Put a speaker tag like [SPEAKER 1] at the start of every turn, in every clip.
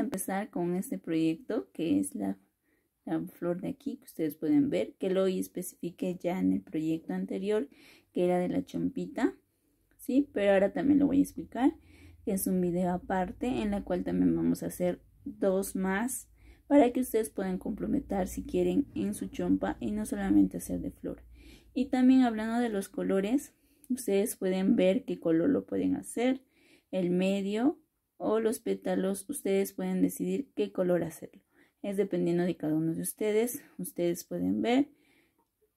[SPEAKER 1] empezar con este proyecto que es la, la flor de aquí que ustedes pueden ver que lo especifique ya en el proyecto anterior que era de la chompita sí pero ahora también lo voy a explicar que es un video aparte en la cual también vamos a hacer dos más para que ustedes puedan complementar si quieren en su chompa y no solamente hacer de flor. Y también hablando de los colores ustedes pueden ver qué color lo pueden hacer el medio o los pétalos, ustedes pueden decidir qué color hacerlo. Es dependiendo de cada uno de ustedes. Ustedes pueden ver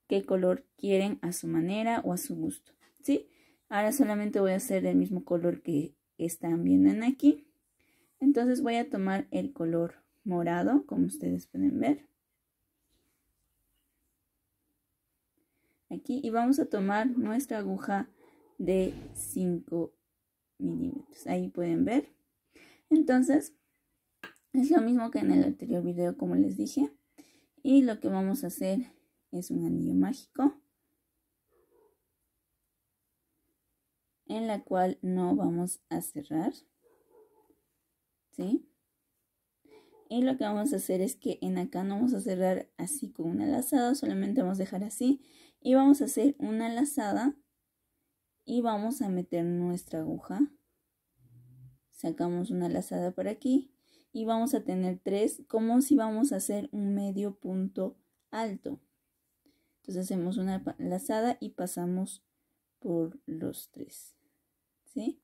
[SPEAKER 1] qué color quieren a su manera o a su gusto. ¿Sí? Ahora solamente voy a hacer el mismo color que están viendo en aquí. Entonces voy a tomar el color morado, como ustedes pueden ver. Aquí y vamos a tomar nuestra aguja de 5 milímetros. Ahí pueden ver. Entonces, es lo mismo que en el anterior video, como les dije. Y lo que vamos a hacer es un anillo mágico. En la cual no vamos a cerrar. ¿Sí? Y lo que vamos a hacer es que en acá no vamos a cerrar así con una lazada, solamente vamos a dejar así. Y vamos a hacer una lazada y vamos a meter nuestra aguja sacamos una lazada por aquí y vamos a tener tres como si vamos a hacer un medio punto alto. Entonces hacemos una lazada y pasamos por los tres ¿sí?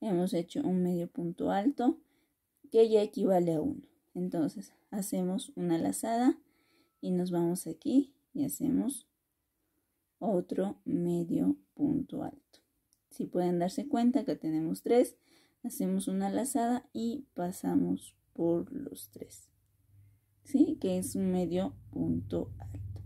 [SPEAKER 1] hemos hecho un medio punto alto que ya equivale a uno. Entonces hacemos una lazada y nos vamos aquí y hacemos otro medio punto alto. Si pueden darse cuenta que tenemos tres hacemos una lazada y pasamos por los tres. ¿sí? que es un medio punto alto.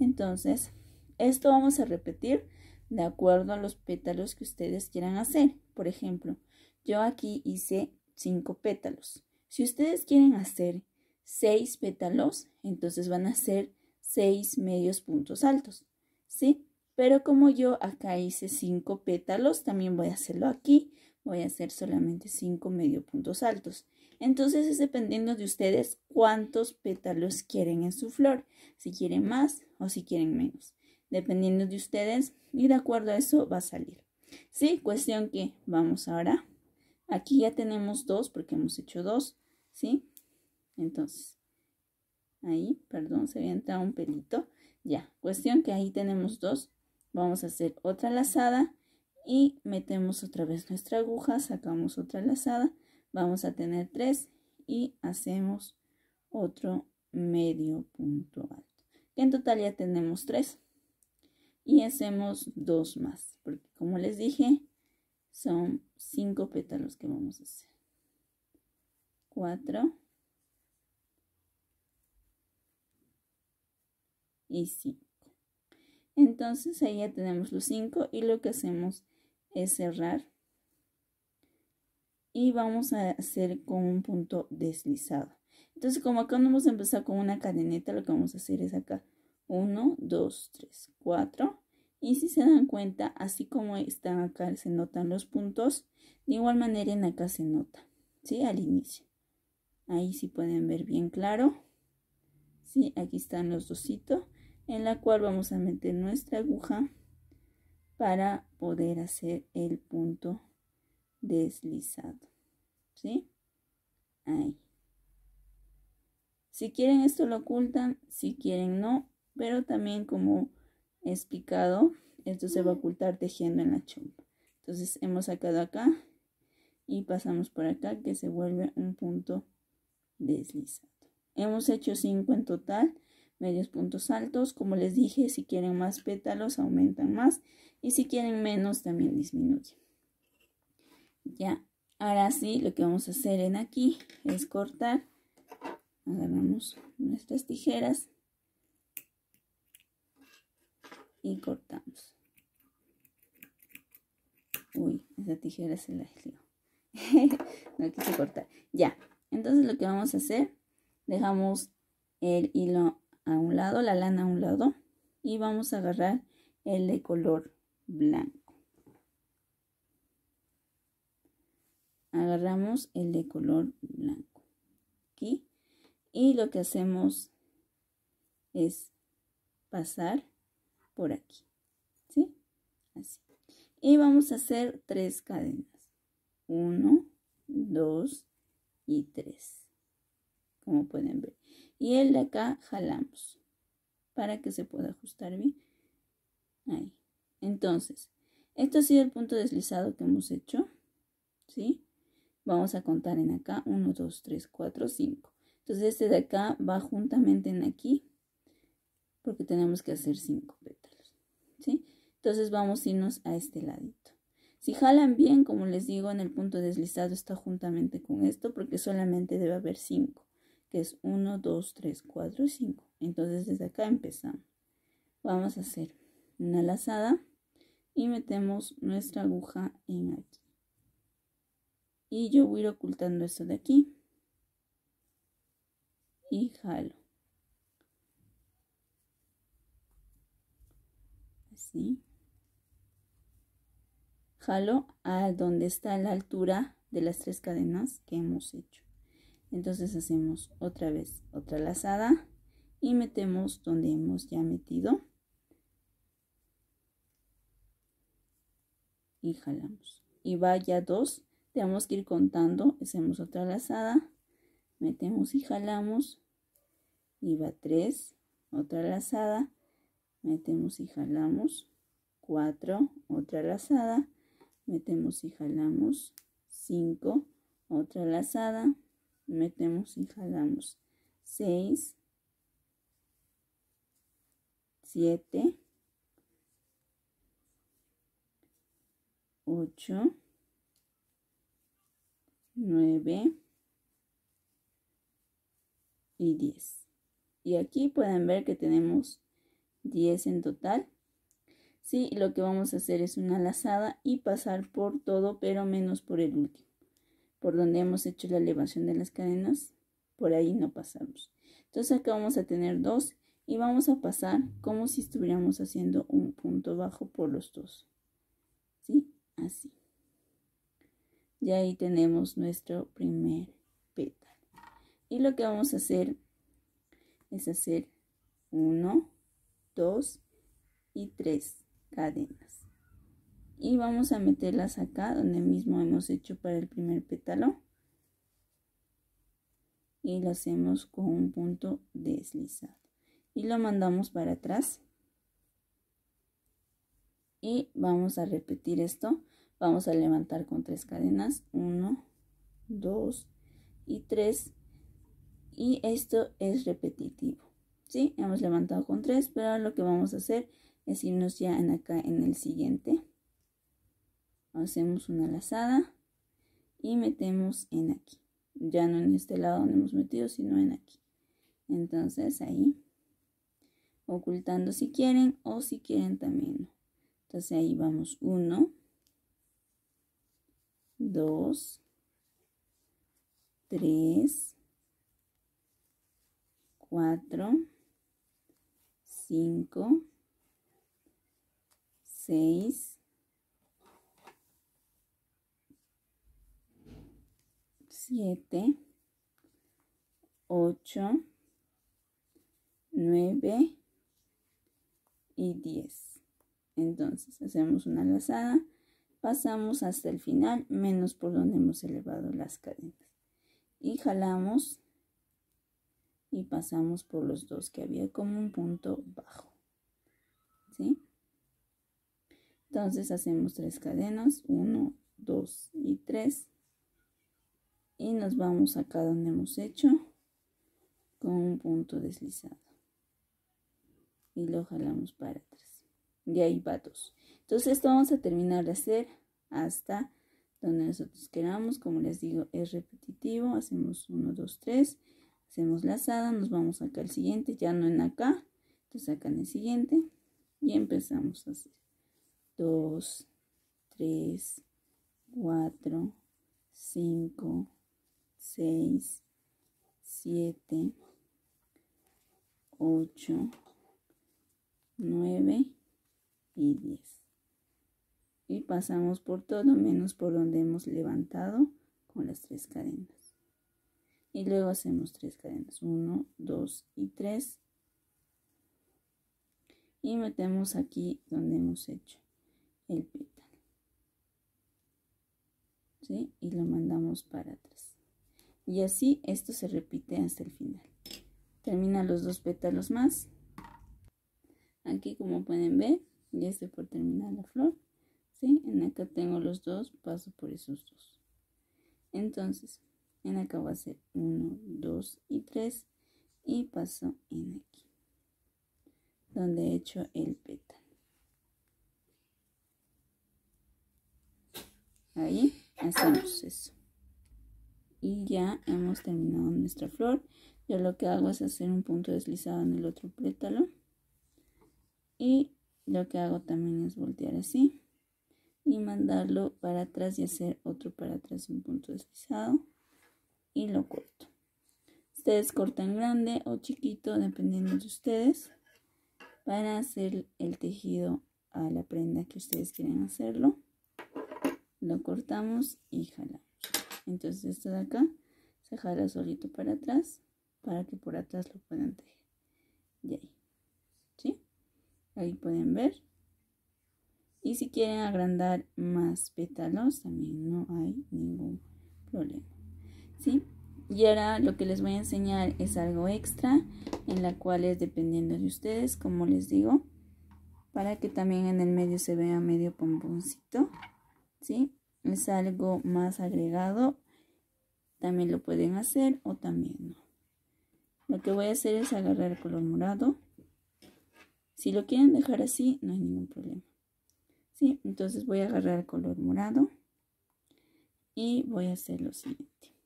[SPEAKER 1] Entonces esto vamos a repetir de acuerdo a los pétalos que ustedes quieran hacer. Por ejemplo yo aquí hice cinco pétalos. Si ustedes quieren hacer seis pétalos entonces van a hacer seis medios puntos altos. ¿sí? pero como yo acá hice cinco pétalos también voy a hacerlo aquí voy a hacer solamente 5 medio puntos altos. Entonces es dependiendo de ustedes cuántos pétalos quieren en su flor, si quieren más o si quieren menos. Dependiendo de ustedes y de acuerdo a eso va a salir. Sí, cuestión que vamos ahora. Aquí ya tenemos dos porque hemos hecho dos, ¿sí? Entonces, ahí, perdón, se había entrado un pelito. Ya, cuestión que ahí tenemos dos. Vamos a hacer otra lazada y metemos otra vez nuestra aguja, sacamos otra lazada, vamos a tener tres y hacemos otro medio punto alto. En total ya tenemos tres y hacemos dos más, porque como les dije, son cinco pétalos que vamos a hacer. Cuatro y cinco. Entonces ahí ya tenemos los cinco y lo que hacemos es cerrar y vamos a hacer con un punto deslizado. Entonces, como acá no vamos a empezar con una cadeneta, lo que vamos a hacer es acá 1, 2, 3, 4. Y si se dan cuenta, así como están acá, se notan los puntos, de igual manera en acá se nota, ¿sí? Al inicio. Ahí sí pueden ver bien claro. ¿Sí? Aquí están los dositos, en la cual vamos a meter nuestra aguja para poder hacer el punto deslizado. ¿Sí? Ahí. Si quieren esto lo ocultan, si quieren no, pero también como he explicado, esto se va a ocultar tejiendo en la chompa. Entonces hemos sacado acá y pasamos por acá que se vuelve un punto deslizado. Hemos hecho 5 en total, medios puntos altos. Como les dije, si quieren más pétalos, aumentan más y si quieren menos también disminuye. Ya, ahora sí, lo que vamos a hacer en aquí es cortar. Agarramos nuestras tijeras y cortamos. Uy, esa tijera se la dio. no quise cortar. Ya, entonces lo que vamos a hacer, dejamos el hilo a un lado, la lana a un lado y vamos a agarrar el de color blanco. Agarramos el de color blanco. aquí y lo que hacemos es pasar por aquí, ¿sí? Así. Y vamos a hacer tres cadenas. Uno, dos y tres. Como pueden ver. Y el de acá jalamos para que se pueda ajustar bien. Ahí. Entonces, esto ha sido el punto deslizado que hemos hecho. ¿Sí? Vamos a contar en acá. 1, 2, 3, 4, 5. Entonces este de acá va juntamente en aquí. Porque tenemos que hacer 5 pétalos. ¿Sí? Entonces vamos a irnos a este ladito. Si jalan bien, como les digo, en el punto deslizado está juntamente con esto. Porque solamente debe haber 5. Que es 1, 2, 3, 4 y 5. Entonces desde acá empezamos. Vamos a hacer una lazada y metemos nuestra aguja en aquí. Y yo voy a ir ocultando esto de aquí y jalo. Así. Jalo a donde está la altura de las tres cadenas que hemos hecho. Entonces hacemos otra vez otra lazada y metemos donde hemos ya metido. Y jalamos. Y vaya dos, tenemos que ir contando, hacemos otra lazada, metemos y jalamos, y va tres, otra lazada, metemos y jalamos, cuatro, otra lazada, metemos y jalamos, cinco, otra lazada, metemos y jalamos, seis, siete, 8, 9 y 10. Y aquí pueden ver que tenemos 10 en total. Sí, lo que vamos a hacer es una lazada y pasar por todo, pero menos por el último. Por donde hemos hecho la elevación de las cadenas, por ahí no pasamos. Entonces acá vamos a tener dos y vamos a pasar como si estuviéramos haciendo un punto bajo por los dos. ¿Sí? así. Y ahí tenemos nuestro primer pétalo. Y lo que vamos a hacer es hacer uno, dos y tres cadenas. Y vamos a meterlas acá donde mismo hemos hecho para el primer pétalo. Y lo hacemos con un punto deslizado. Y lo mandamos para atrás y vamos a repetir esto vamos a levantar con tres cadenas 1 2 y 3 y esto es repetitivo ¿sí? hemos levantado con tres pero lo que vamos a hacer es irnos ya en acá en el siguiente hacemos una lazada y metemos en aquí. Ya no en este lado donde hemos metido sino en aquí. Entonces ahí. Ocultando si quieren o si quieren también entonces ahí vamos. 1, 2, 3, 4, 5, 6, 7, 8, 9 y 10. Entonces hacemos una lazada, pasamos hasta el final, menos por donde hemos elevado las cadenas. Y jalamos y pasamos por los dos que había como un punto bajo. ¿Sí? Entonces hacemos tres cadenas, uno, dos y tres. Y nos vamos acá donde hemos hecho con un punto deslizado. Y lo jalamos para atrás y ahí va dos. Entonces esto vamos a terminar de hacer hasta donde nosotros queramos. Como les digo, es repetitivo. Hacemos 1, 2, 3. Hacemos lazada. Nos vamos acá al siguiente. Ya no en acá. Entonces acá en el siguiente. Y empezamos a hacer 2, 3, 4, 5, 6, 7, 8, 9 y 10. Y pasamos por todo menos por donde hemos levantado con las tres cadenas. y luego hacemos tres cadenas 1 2 y 3 y metemos aquí donde hemos hecho el pétalo ¿sí? y lo mandamos para atrás y así esto se repite hasta el final. Termina los dos pétalos más. Aquí como pueden ver ya estoy por terminar la flor ¿sí? en acá tengo los dos paso por esos dos. Entonces en acá voy a hacer 1 2 y 3 y paso en aquí donde he hecho el pétalo. Ahí hacemos eso y ya hemos terminado nuestra flor. Yo lo que hago es hacer un punto deslizado en el otro pétalo. Y lo que hago también es voltear así y mandarlo para atrás y hacer otro para atrás un punto deslizado y lo corto. Ustedes cortan grande o chiquito dependiendo de ustedes para hacer el tejido a la prenda que ustedes quieren hacerlo. Lo cortamos y jalamos entonces esto de acá se jala solito para atrás para que por atrás lo puedan tejer y ahí ¿sí? ahí pueden ver y si quieren agrandar más pétalos también no hay ningún problema ¿sí? y ahora lo que les voy a enseñar es algo extra en la cual es dependiendo de ustedes como les digo para que también en el medio se vea medio pomponcito ¿sí? Es algo más agregado también lo pueden hacer o también no. Lo que voy a hacer es agarrar el color morado. Si lo quieren dejar así no hay ningún problema. ¿sí? entonces voy a agarrar el color morado y voy a hacer lo siguiente.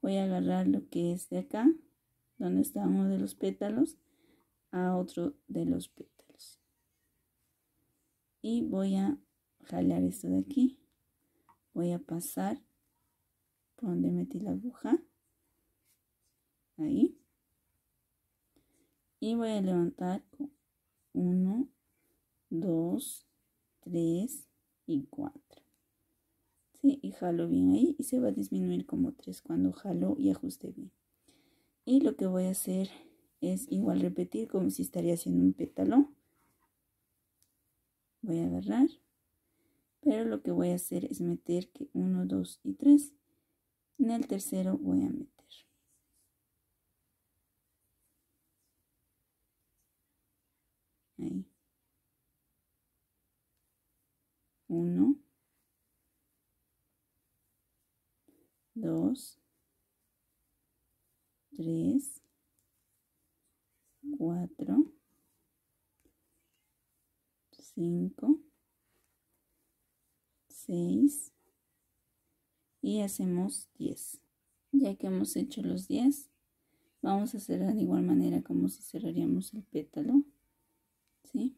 [SPEAKER 1] Voy a agarrar lo que es de acá donde está uno de los pétalos a otro de los pétalos y voy a jalar esto de aquí. Voy a pasar por donde metí la aguja. Ahí. Y voy a levantar 1 2 3 y 4 ¿Sí? y jalo bien ahí y se va a disminuir como 3 cuando jalo y ajuste bien. Y lo que voy a hacer es igual repetir como si estaría haciendo un pétalo voy a agarrar pero lo que voy a hacer es meter que 1 2 y 3 en el tercero voy a meter. Ahí. 1 2 3 4 5, 6 y hacemos 10. Ya que hemos hecho los 10, vamos a cerrar de igual manera como si cerraríamos el pétalo. ¿Sí?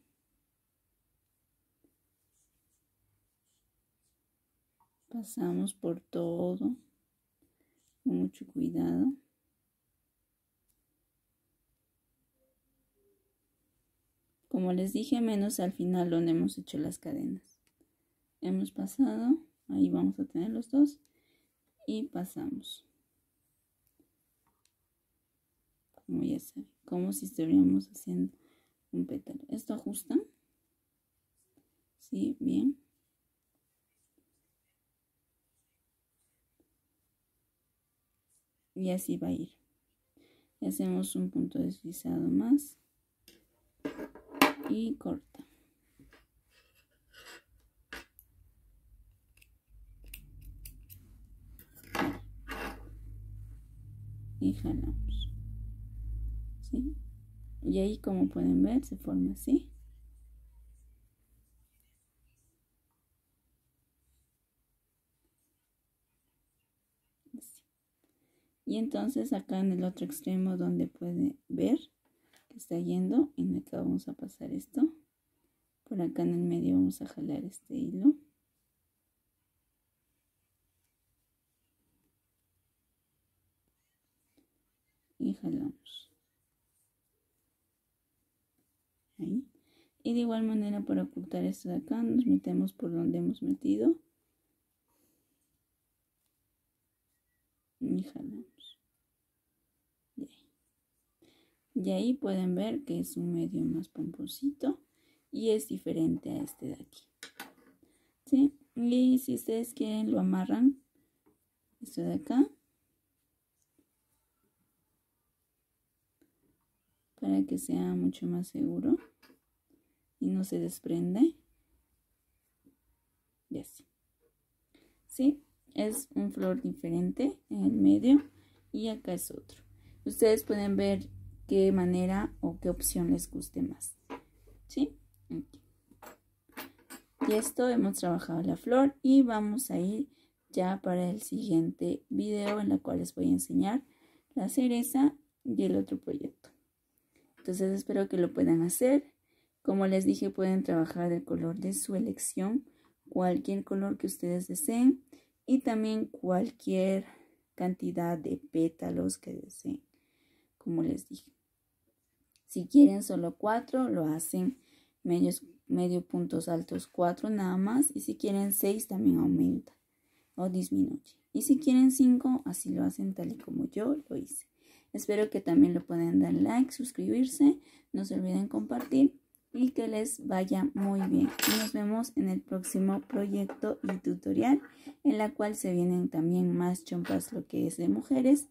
[SPEAKER 1] Pasamos por todo con mucho cuidado. Como les dije, menos al final donde hemos hecho las cadenas. Hemos pasado, ahí vamos a tener los dos y pasamos. Como ya saben, como si estuviéramos haciendo un pétalo. Esto ajusta. Sí, bien. Y así va a ir. Y hacemos un punto deslizado más y corta. Y jalamos. ¿Sí? Y ahí como pueden ver se forma así. Y entonces acá en el otro extremo donde puede ver está yendo en acá vamos a pasar esto. Por acá en el medio vamos a jalar este hilo. Y jalamos. Ahí. Y de igual manera para ocultar esto de acá nos metemos por donde hemos metido. Y jalamos. Y ahí pueden ver que es un medio más pomposito y es diferente a este de aquí. ¿Sí? Y si ustedes quieren lo amarran esto de acá para que sea mucho más seguro y no se desprende y así sí es un flor diferente en el medio y acá es otro ustedes pueden ver qué manera o qué opción les guste más sí y esto hemos trabajado la flor y vamos a ir ya para el siguiente video en la cual les voy a enseñar la cereza y el otro proyecto entonces espero que lo puedan hacer. Como les dije, pueden trabajar el color de su elección, cualquier color que ustedes deseen y también cualquier cantidad de pétalos que deseen, como les dije. Si quieren solo cuatro, lo hacen medio puntos altos cuatro nada más. Y si quieren seis, también aumenta o disminuye. Y si quieren cinco, así lo hacen tal y como yo lo hice. Espero que también lo puedan dar like, suscribirse, no se olviden compartir y que les vaya muy bien. Nos vemos en el próximo proyecto y tutorial en la cual se vienen también más chompas lo que es de mujeres.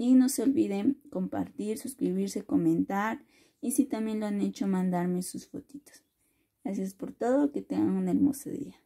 [SPEAKER 1] Y no se olviden compartir, suscribirse, comentar y si también lo han hecho mandarme sus fotitos. Gracias por todo, que tengan un hermoso día.